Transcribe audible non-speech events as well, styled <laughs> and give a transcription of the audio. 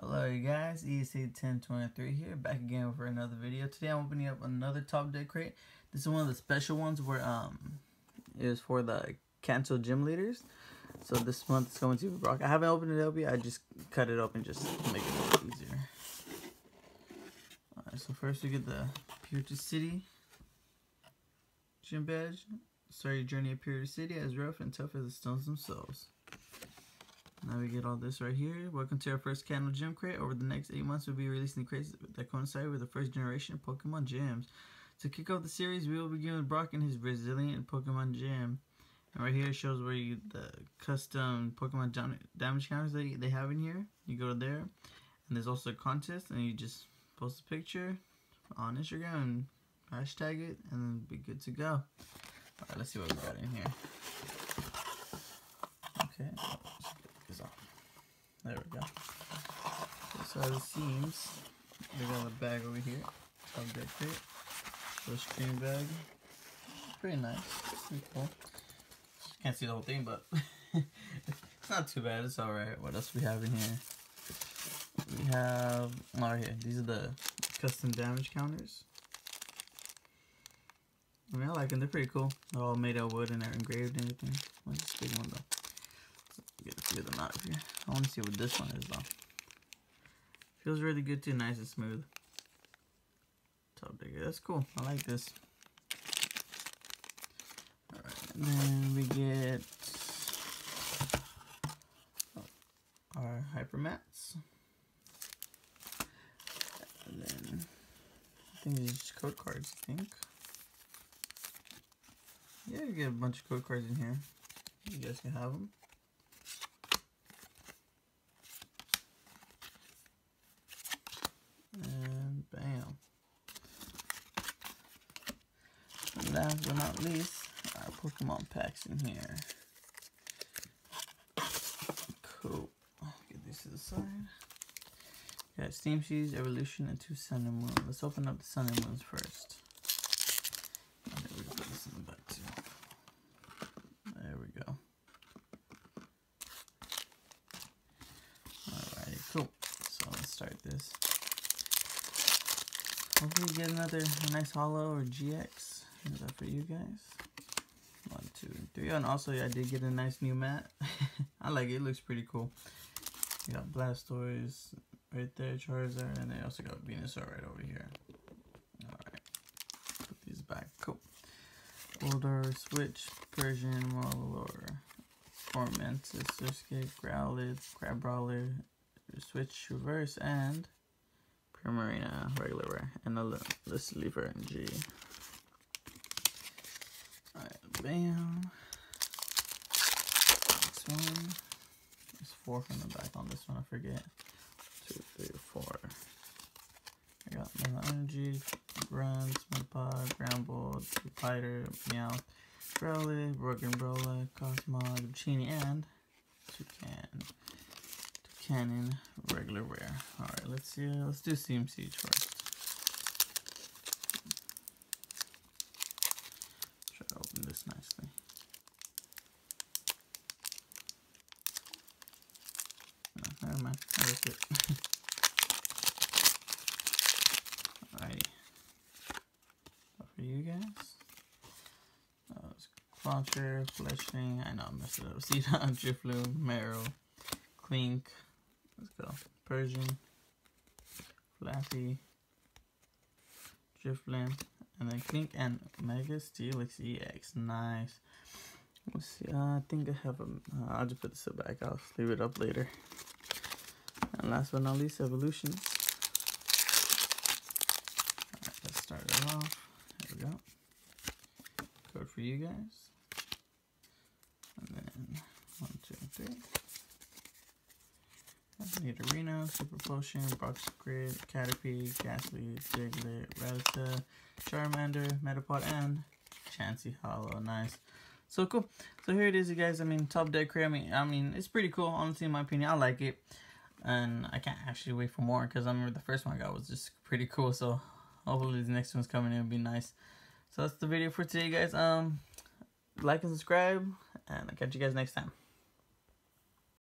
Hello you guys, ESA1023 here, back again for another video. Today I'm opening up another top deck crate. This is one of the special ones where um is for the Kanto gym leaders. So this month is going to be Brock. I haven't opened it up yet, I just cut it open just to make it a little easier. Alright, so first we get the Pewter City gym badge. Start your journey at Pewter City as rough and tough as the stones themselves. Now we get all this right here. Welcome to our first Kanto Gym crate. Over the next 8 months, we'll be releasing the crates that coincide with the first generation of Pokemon gyms. To kick off the series, we will begin with Brock and his resilient Pokemon gym. And right here shows where you the custom Pokemon damage counters that they have in here. You go there, and there's also a contest, and you just post a picture on Instagram and hashtag it, and then be good to go. Alright, let's see what we got in here. Okay, there we go. So the seams. We got a bag over here. Top deck crate. Little screen bag. Pretty nice. Pretty cool. Can't see the whole thing, but <laughs> it's not too bad. It's alright. What else we have in here? We have, oh here, these are the custom damage counters. I mean, I like them. They're pretty cool. They're all made out of wood and they're engraved and everything. What's big one, though? get a few of them out of here. I want to see what this one is though. Feels really good too, nice and smooth. Top digger, that's cool. I like this. Alright, then we get our hyper mats. And then I think these are just code cards, I think. Yeah, you get a bunch of code cards in here. You guys can have them. Last but not least, our Pokemon packs in here. Cool. Get these to the side. Got Steam Siege, Evolution, and two Sun and Moon. Let's open up the Sun and Moons first. Okay, we the. There we go. Alrighty, cool. So let's start this. Hopefully get another nice holo or GX. Is that for you guys? One, two, three. And also, yeah, I did get a nice new mat. <laughs> I like it. It looks pretty cool. You got Blastoise right there, Charizard, and they also got Venusaur right over here. Alright. Put these back. Cool. Older, Switch, Persian, Molor, Tormentus, Surskit, Growlithe, Crabrawler, Switch, Reverse, and Primarina, regular rare, and a let's G. Bam. Next one. There's four from the back on this one, I forget. Two, three, four. I got Mega Energy, Grunt, Smurpod, Gramble, Fighter, Meowth, Growlithe, Broken Brola, Cosmog, Chini, and Toucan. Toucannon, regular rare. Alright, let's see. Let's do Siege first. Never mind. Was it. <laughs> Alrighty. for you guys. That was Fletchling. I know I messed it up. <laughs> Seedon, Drifloon, Marrow, Klink. Let's go. Persian, Flappy, Drifloon, and then Klink and Mega Steelix EX. Nice. Let's see. Uh, I think I have a. Uh, I'll just put this back. I'll leave it up later. And last but not least, Evolutions. Alright, let's start it off. There we go. Code for you guys. And then one, two, three. Nidorino, Super Potion, Box Grid, Caterpie, Gastly, Diglett, Rattata, Charmander, Metapod, and Chansey Holo. Nice. So cool. So here it is, you guys. I mean, top deck crate. I mean, I mean, it's pretty cool. Honestly, in my opinion, I like it, and I can't actually wait for more because I remember the first one I got was just pretty cool. So hopefully the next one's coming in will be nice. So that's the video for today, guys. Um, like and subscribe, and I'll catch you guys next time.